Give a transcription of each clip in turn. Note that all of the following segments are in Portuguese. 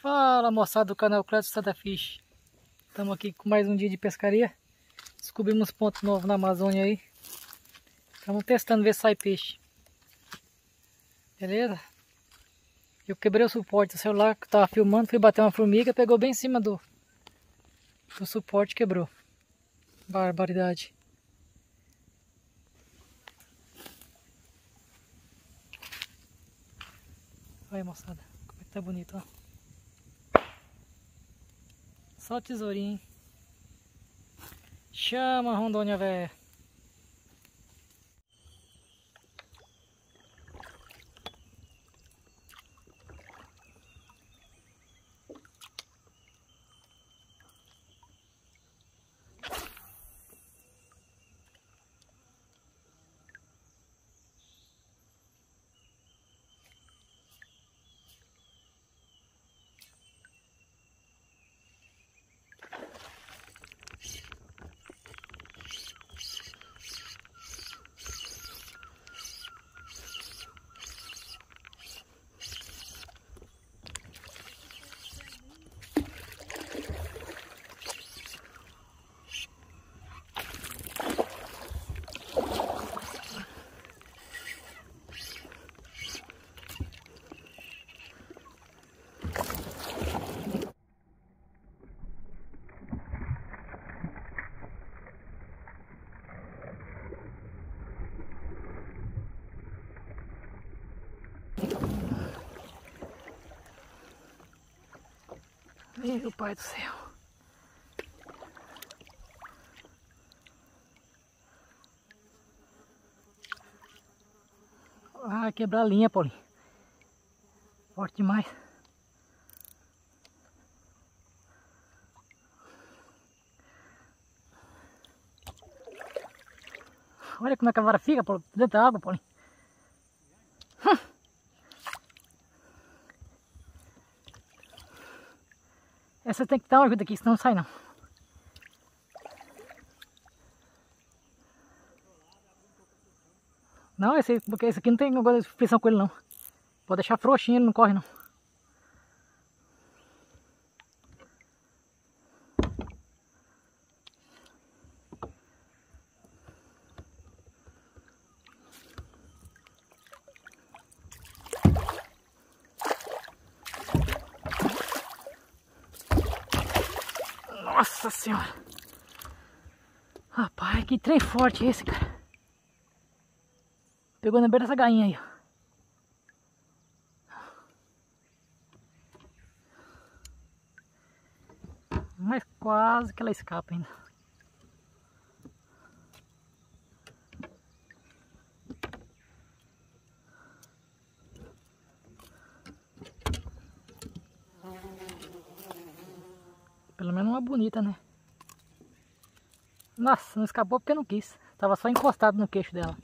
Fala moçada do canal Clécio Sada Fish. Estamos aqui com mais um dia de pescaria. Descobrimos pontos novos na Amazônia aí. Estamos testando ver se sai peixe. Beleza? Eu quebrei o suporte do celular que estava filmando Fui bater uma formiga, pegou bem em cima do, do suporte quebrou. Barbaridade. Olha moçada, como é que tá bonito, ó só tesourinho. Chama Rondônia, velho. Meu pai do céu. Ah, quebrar a linha, Paulinho. Forte demais. Olha como é que a vara fica. Dentro da água, Paulinho. Essa tem que dar uma ajuda aqui, senão não sai não. Não, esse, porque esse aqui não tem de fricção com ele não. Pode deixar frouxinho, ele não corre não. Nossa senhora. Rapaz, que trem forte esse, cara. Pegou na beira dessa gainha aí. Mas quase que ela escapa ainda. Pelo menos uma bonita, né? Nossa, não escapou porque não quis. Tava só encostado no queixo dela.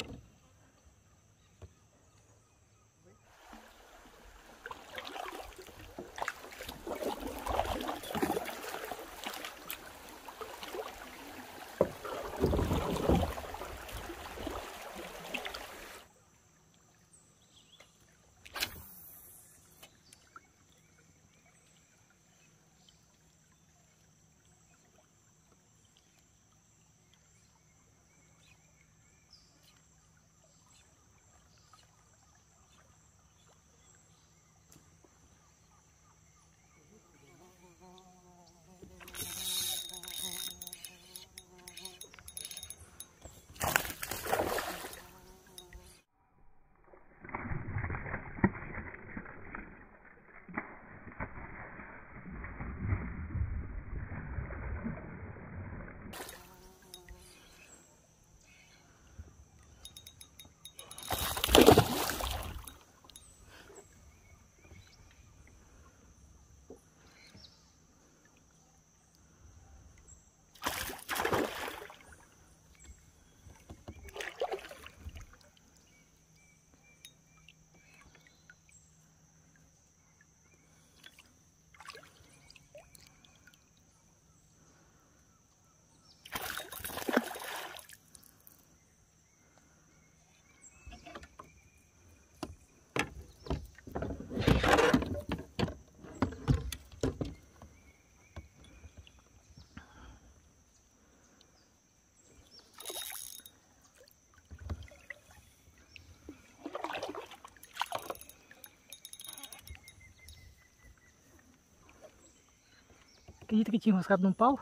Тоді такий тігоскад впав.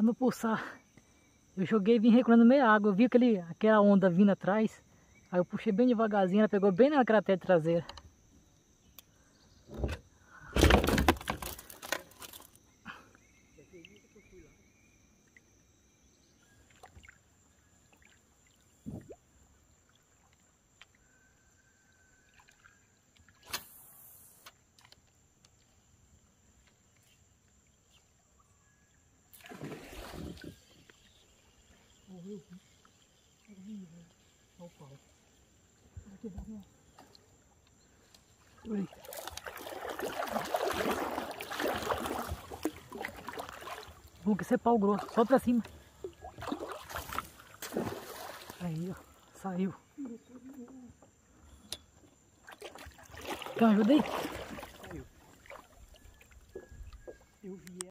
Tá no pulsar. Eu joguei e vim recuando meia água. Eu vi aquele, aquela onda vindo atrás. Aí eu puxei bem devagarzinho, ela pegou bem na cratera traseira. Olha o pau. Que esse é pau grosso, só pra cima. Aí, ó, saiu. Quer uma ajuda aí? Saiu. Eu vi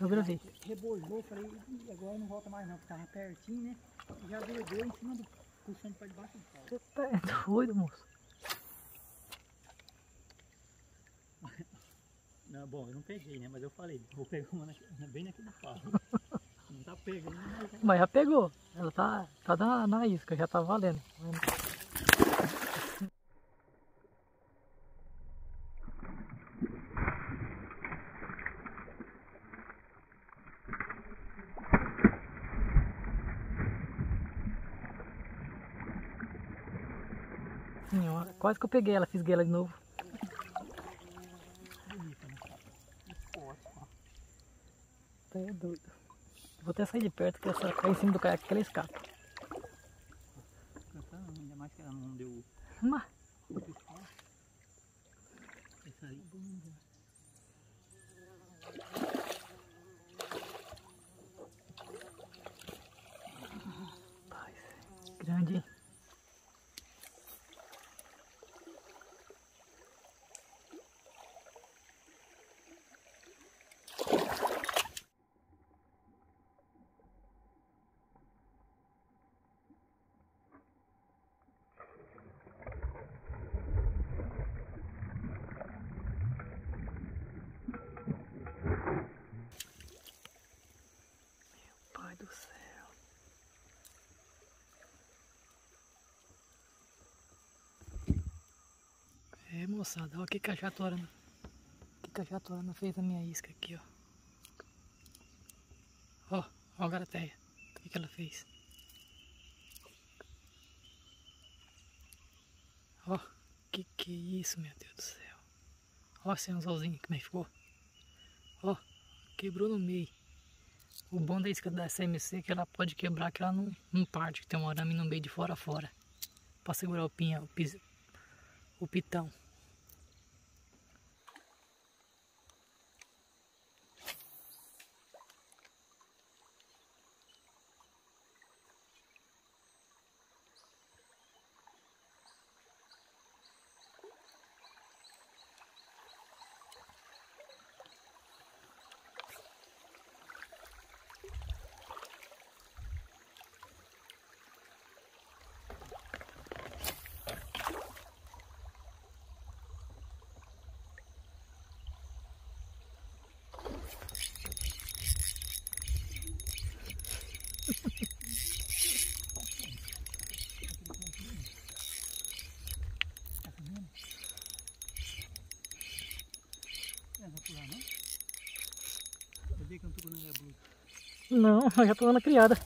Eu gravei. rebolou, falei, "Ih, agora não volta mais não, porque tava pertinho, né? E já grudou em cima do, puxando pra debaixo do pau. Você tá é doido, moço. Não, bom, eu não peguei, né? Mas eu falei, vou pegar uma naque- bem naquele pau. não tá pegando, mas já- Mas já pegou. Ela tá, tá na, na isca, já tá valendo. Senhora, quase que eu peguei ela, fisguei ela de novo. Tá é doido. Vou até sair de perto que essa cai em cima do caiaque que ela escapa. Ainda mais que ela não deu Mas, bunda. grande, hein? Pai do céu. É, moçada, olha que cachatorana. Que cachatorana fez a minha isca aqui, ó. Ó, ó a garateia. O que, que ela fez? Ó, que que é isso, meu Deus do céu. Ó esse anzolzinho como é que ficou. Ó, quebrou no meio. O bom da isca da SMC é que ela pode quebrar, que ela não, não parte, que tem um arame no meio de fora a fora. Pra segurar o pinha, o, pis, o pitão. Não, já tô na criada.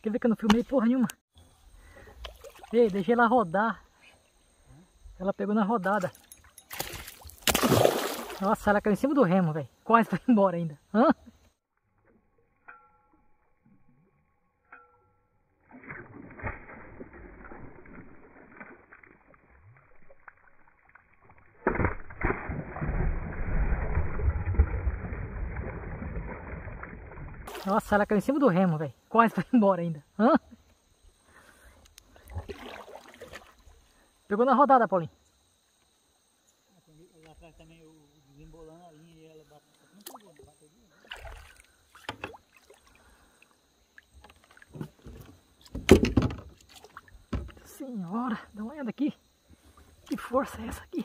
Quer ver que eu não filmei porra nenhuma? Ei, deixei ela rodar. Ela pegou na rodada. Nossa, ela caiu em cima do remo, velho. Quase foi embora ainda. Hã? Nossa, ela caiu em cima do remo, velho. Quase foi embora ainda. Hã? Pegou na rodada, Paulinho. Senhora, dá uma olhada aqui. Que força é essa aqui?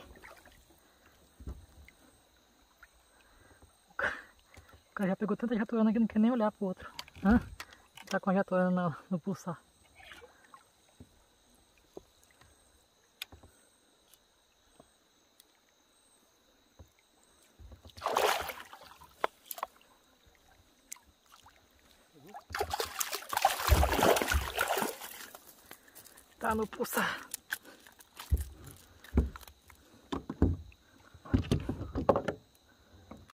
O cara já pegou tanta jaturana que não quer nem olhar pro outro. Hã? Tá com a jaturana no, no pulsar. Tá no pulsar.